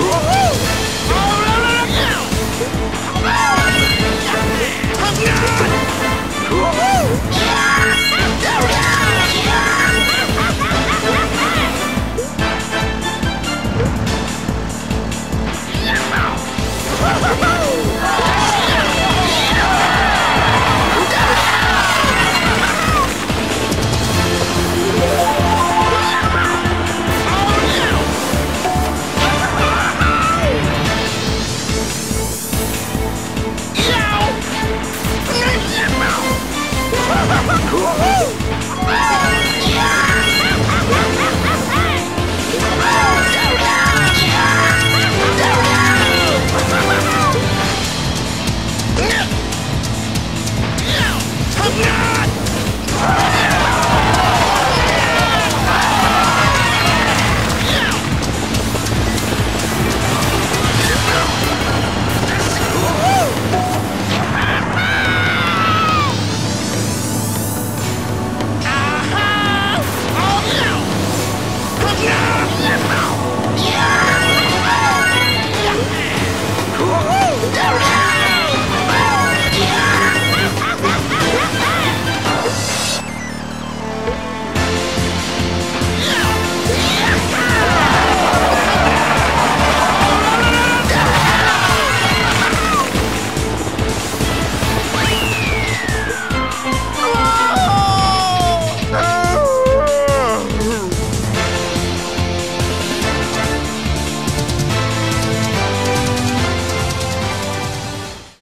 Woohoo! Oh! Woohoo!